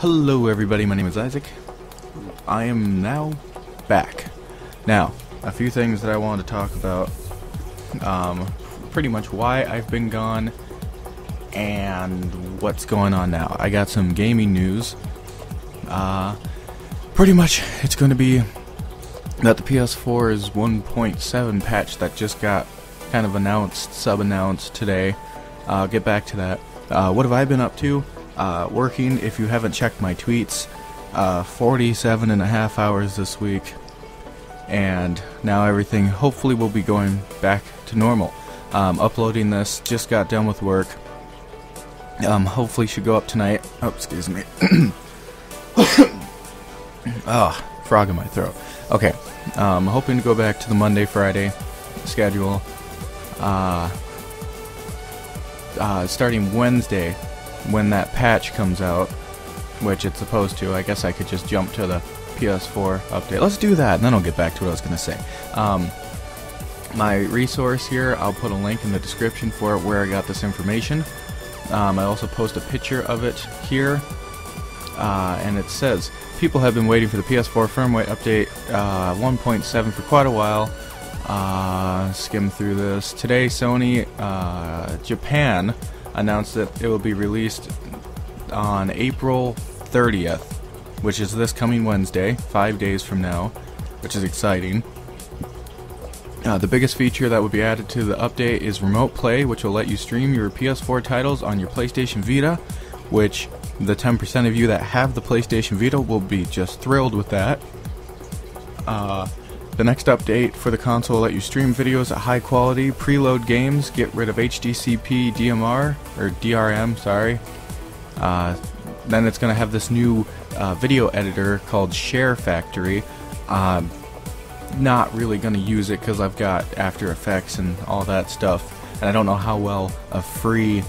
Hello everybody, my name is Isaac. I am now back. Now, a few things that I wanted to talk about. Um, pretty much why I've been gone and what's going on now. I got some gaming news. Uh, pretty much it's going to be that the PS4's 1.7 patch that just got kind of announced, sub-announced today. I'll get back to that. Uh, what have I been up to? Uh, working, if you haven't checked my tweets, uh, 47 and a half hours this week. And now everything hopefully will be going back to normal. Um, uploading this, just got done with work. Um, hopefully should go up tonight. Oh, excuse me. oh, frog in my throat. Okay, um, hoping to go back to the Monday, Friday schedule. Uh, uh, starting Wednesday, when that patch comes out, which it's supposed to, I guess I could just jump to the PS4 update. Let's do that, and then I'll get back to what I was going to say. Um, my resource here, I'll put a link in the description for where I got this information. Um, I also post a picture of it here, uh, and it says, People have been waiting for the PS4 firmware update uh, 1.7 for quite a while. Uh, skim through this. Today, Sony uh, Japan announced that it will be released on April 30th, which is this coming Wednesday, five days from now, which is exciting. Uh, the biggest feature that will be added to the update is Remote Play, which will let you stream your PS4 titles on your PlayStation Vita, which the 10% of you that have the PlayStation Vita will be just thrilled with that. Uh, the next update for the console will let you stream videos at high quality, preload games, get rid of HDCP DMR, or DRM, sorry. Uh, then it's going to have this new uh, video editor called Share Factory. Uh, not really going to use it because I've got After Effects and all that stuff, and I don't know how well a free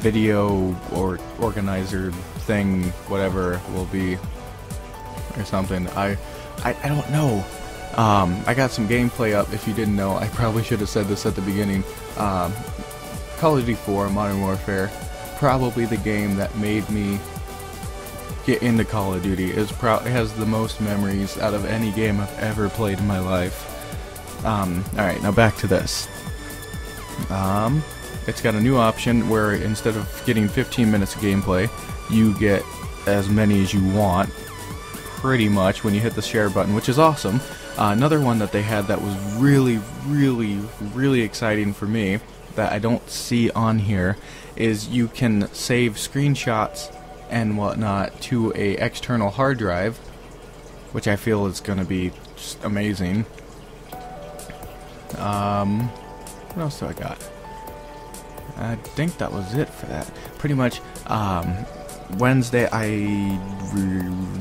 video or organizer thing, whatever, will be, or something. I, I, I don't know. Um, I got some gameplay up. If you didn't know, I probably should have said this at the beginning. Um, Call of Duty 4 Modern Warfare, probably the game that made me get into Call of Duty. It's pro- it has the most memories out of any game I've ever played in my life. Um, Alright, now back to this. Um, it's got a new option where instead of getting 15 minutes of gameplay, you get as many as you want, pretty much, when you hit the share button, which is awesome. Uh, another one that they had that was really, really, really exciting for me that I don't see on here is you can save screenshots and whatnot to a external hard drive, which I feel is going to be just amazing. Um, what else do I got? I think that was it for that. Pretty much, um, Wednesday I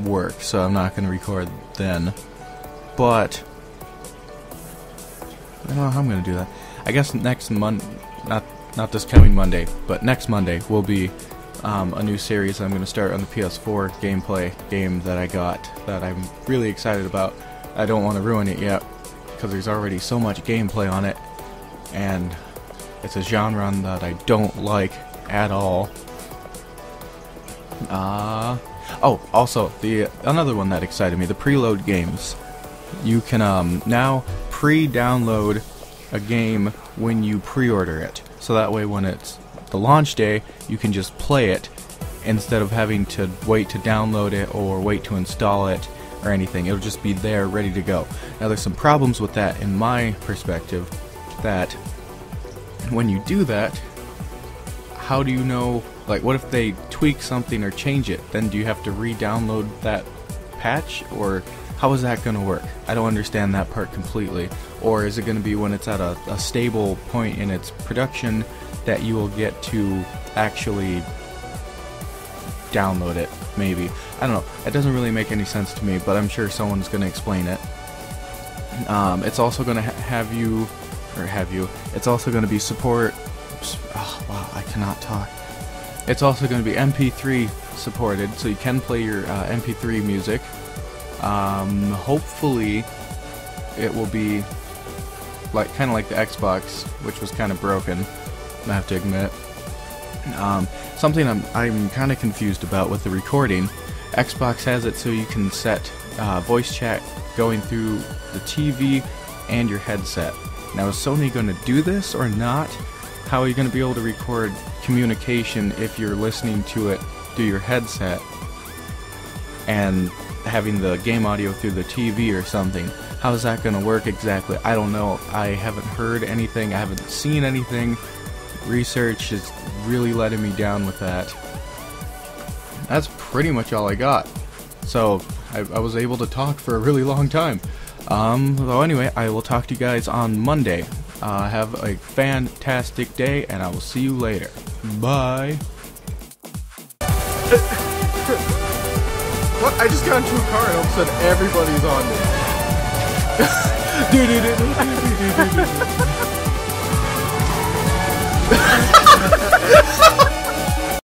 work, so I'm not going to record then. But, I don't know how I'm going to do that. I guess next month, not not this coming Monday, but next Monday will be um, a new series I'm going to start on the PS4 gameplay game that I got that I'm really excited about. I don't want to ruin it yet because there's already so much gameplay on it, and it's a genre that I don't like at all. Uh, oh, also the another one that excited me, the preload games. You can um, now pre-download a game when you pre-order it. So that way when it's the launch day, you can just play it instead of having to wait to download it or wait to install it or anything. It'll just be there ready to go. Now there's some problems with that in my perspective that when you do that, how do you know like what if they tweak something or change it? Then do you have to re-download that patch or how is that going to work? I don't understand that part completely. Or is it going to be when it's at a, a, stable point in its production that you will get to actually download it? Maybe. I don't know. It doesn't really make any sense to me, but I'm sure someone's going to explain it. Um, it's also going to ha have you, or have you, it's also going to be support. Oh, wow, I cannot talk. It's also going to be MP3 supported, so you can play your uh, MP3 music um, hopefully, it will be like kind of like the Xbox, which was kind of broken. I have to admit. Um, something I'm I'm kind of confused about with the recording. Xbox has it so you can set uh, voice chat going through the TV and your headset. Now, is Sony going to do this or not? How are you going to be able to record communication if you're listening to it through your headset and having the game audio through the TV or something? How's that going to work exactly? I don't know. I haven't heard anything, I haven't seen anything. Research is really letting me down with that. That's pretty much all I got. So, I, I was able to talk for a really long time. Um, well, anyway, I will talk to you guys on Monday. Uh, have a fantastic day, and I will see you later. Bye. what? I just got into a car, and all of a sudden everybody's on me.